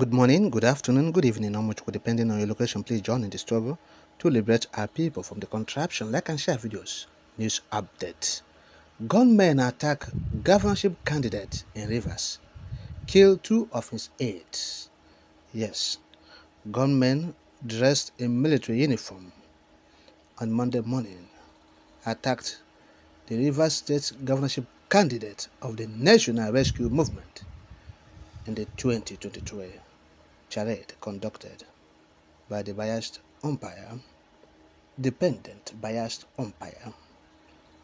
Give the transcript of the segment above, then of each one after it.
Good morning, good afternoon, good evening, how much depending on your location. Please join in the struggle to liberate our people from the contraption. Like and share videos. News update. Gunmen attack governorship candidate in Rivers. Kill two of his aides. Yes, gunmen dressed in military uniform on Monday morning attacked the Rivers State governorship candidate of the National Rescue Movement in the 2023 charade conducted by the biased umpire, dependent biased umpire.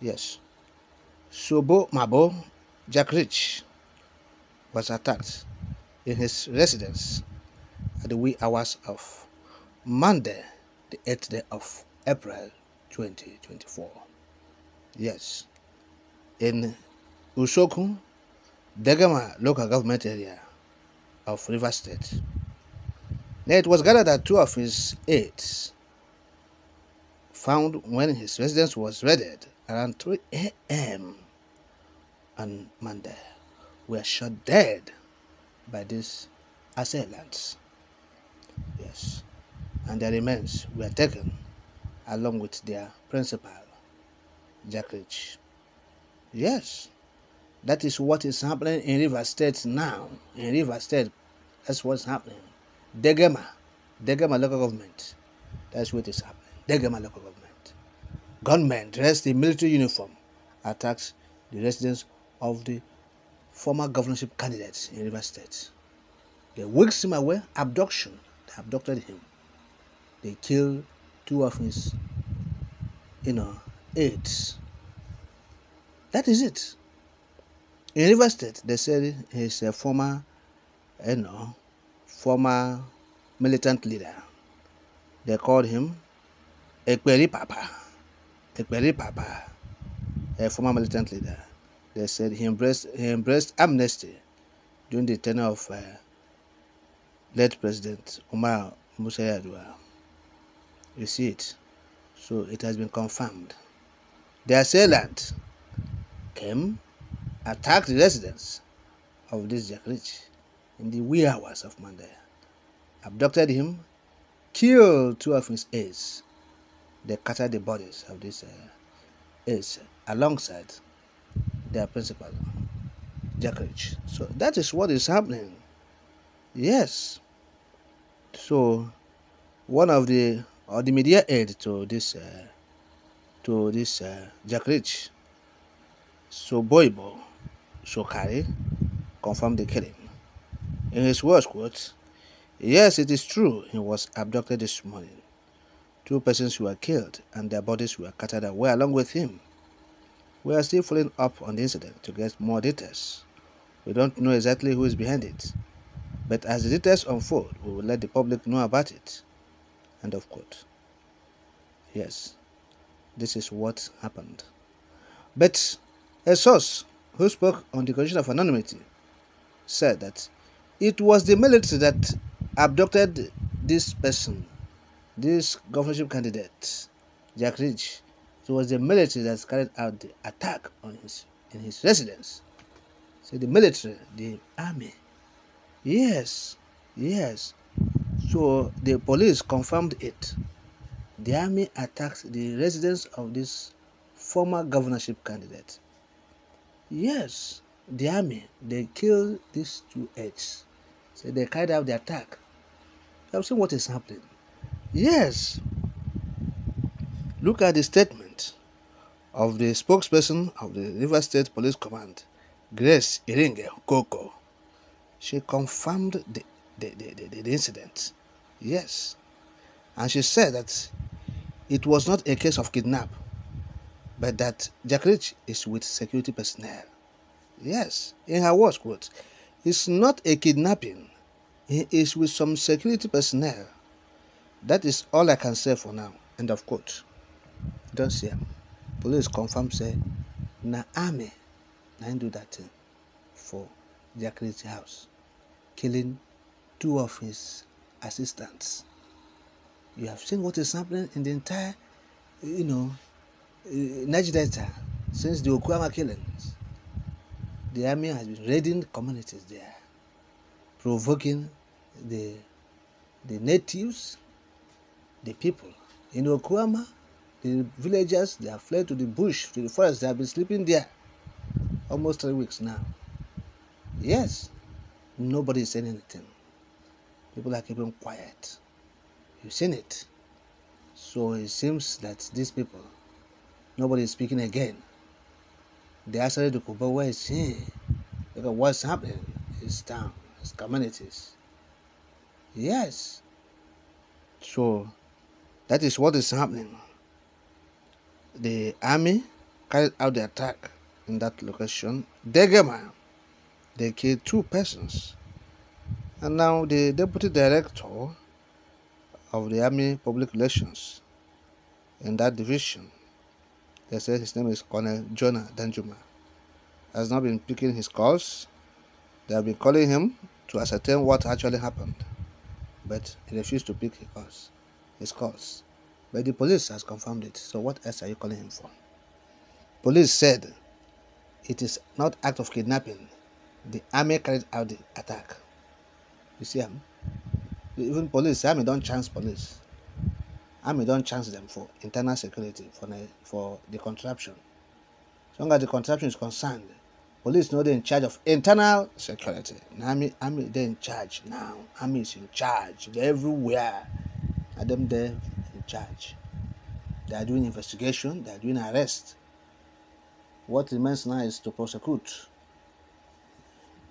Yes, Sobo Mabo Jack Rich was attacked in his residence at the wee hours of Monday, the 8th day of April 2024. Yes, in Usoku, Degema local government area of River State. Now it was gathered that two of his aides found when his residence was raided around 3 a.m. on Monday were shot dead by these assailants. Yes, and their remains were taken along with their principal, Jack Rich. Yes, that is what is happening in River State now. In River State, that's what's happening. Degema, Degema local government. That's what is happening. Degema local government. Gunmen dressed in military uniform attacked the residence of the former governorship candidate in River State. They whisked him away, abduction. They abducted him. They killed two of his, you know, aides. That is it. In River State, they said he's a uh, former, you know, former militant leader. They called him Ekperi Papa. Ekperi Papa, a former militant leader. They said he embraced, he embraced amnesty during the tenure of uh, late President Umar Musa Yar'Adua. You see it. So it has been confirmed. The assailant came, attacked the residence of this Jack Rich in the wee hours of Monday, abducted him, killed two of his aides. They scattered the bodies of these uh, aides alongside their principal, Jack Rich. So that is what is happening. Yes. So one of the or the media aide to this uh, to this uh, Jack Rich, Soboibo Shokari, confirmed the killing. In his words, quote, Yes, it is true, he was abducted this morning. Two persons were killed and their bodies were carted away along with him. We are still following up on the incident to get more details. We don't know exactly who is behind it, but as the details unfold, we will let the public know about it. End of quote. Yes, this is what happened. But a source who spoke on the condition of anonymity said that it was the military that abducted this person, this governorship candidate, Jack Rich. It was the military that carried out the attack on his in his residence. So the military, the army. Yes, yes. So the police confirmed it. The army attacked the residence of this former governorship candidate. Yes, the army, they killed these two aides. So they carried out the attack. Have seen what is happening. Yes. Look at the statement of the spokesperson of the River State Police Command, Grace Iringe Koko. She confirmed the, the, the, the, the incident. Yes. And she said that it was not a case of kidnap, but that Jack Rich is with security personnel. Yes, in her words, quote, it's not a kidnapping. He is with some security personnel. That is all I can say for now. End of quote. Don't see him. Police confirm say, na army, na do that thing for Jack Rich house, killing two of his assistants. You have seen what is happening in the entire, you know, eh, Niger Delta since the Okuama killings. The army has been raiding communities there, provoking, the the natives, the people. In Okuama, the villagers they have fled to the bush, to the forest. They have been sleeping there almost three weeks now. Yes, nobody is saying anything. People are keeping quiet. You've seen it. So it seems that these people, nobody is speaking again. They actually the Kuba where is he? Look at what's happening in his town, his communities. Yes. So that is what is happening. The army carried out the attack in that location. Degema, they killed two persons. And now the deputy director of the Army Public Relations in that division, they said his name is Colonel Jonah Danjuma, has not been picking his calls. They have been calling him to ascertain what actually happened, but he refused to pick his calls. His calls. But the police has confirmed it. So what else are you calling him for? Police said it is not act of kidnapping. The army carried out the attack. You see him? Even police, army don't chance police. Army don't chance them for internal security, for the, for the contraption. As long as the contraption is concerned, police know they're in charge of internal security. army, army they're in charge now. Army is in charge. Everywhere. And them there in charge. They are doing investigation, they are doing arrest. What remains now is to prosecute.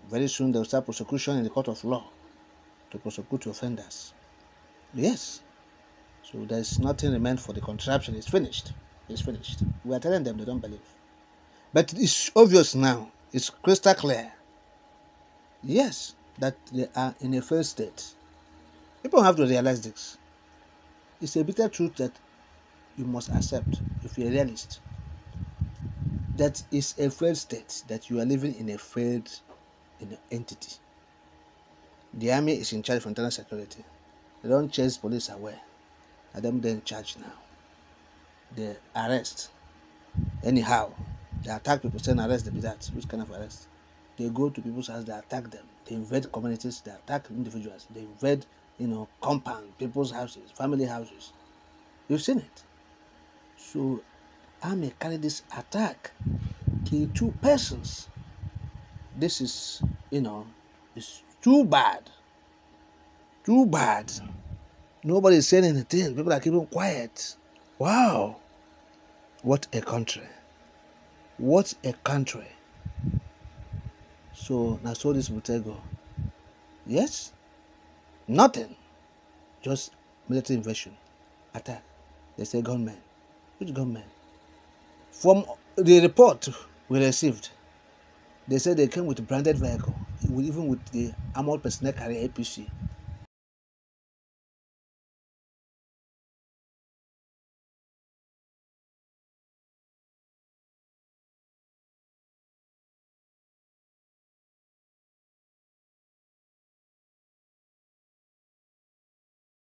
Very soon they'll start prosecution in the court of law to prosecute offenders. Yes. So there's nothing remained for the contraption. It's finished. It's finished. We are telling them they don't believe. But it's obvious now. It's crystal clear. Yes, that they are in a failed state. People have to realize this. It's a bitter truth that you must accept if you're a realist. That is a failed state, that you are living in a failed in an entity. The army is in charge of internal security. They don't chase police away. Them they're in charge now. They arrest. Anyhow, they attack people, saying arrest them. That which kind of arrest? They go to people's house, they attack them. They invade communities, they attack individuals. They invade, you know, compound, people's houses, family houses. You've seen it. So army carry this attack, kill two persons. This is, you know, it's too bad. Too bad. Nobody's saying anything. People are keeping quiet. Wow. What a country. What a country. So now so this Butego. Yes? Nothing. Just military invasion. Attack. They say gunmen. Which gunmen? From the report we received, they said they came with a branded vehicle, even with the armored personnel carrier APC.